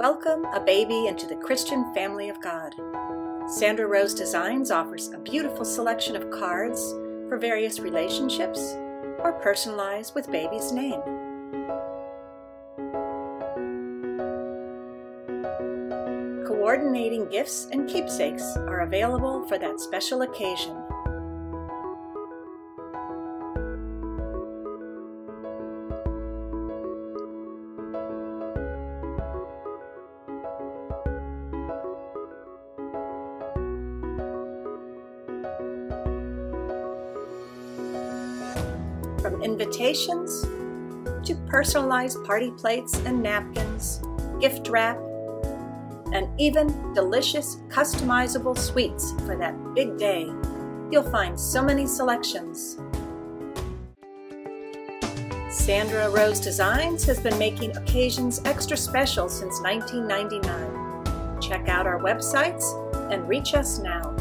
Welcome a baby into the Christian family of God. Sandra Rose Designs offers a beautiful selection of cards for various relationships or personalize with baby's name. Coordinating gifts and keepsakes are available for that special occasion. Invitations to personalized party plates and napkins, gift wrap, and even delicious customizable sweets for that big day, you'll find so many selections. Sandra Rose Designs has been making occasions extra special since 1999. Check out our websites and reach us now.